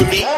to me.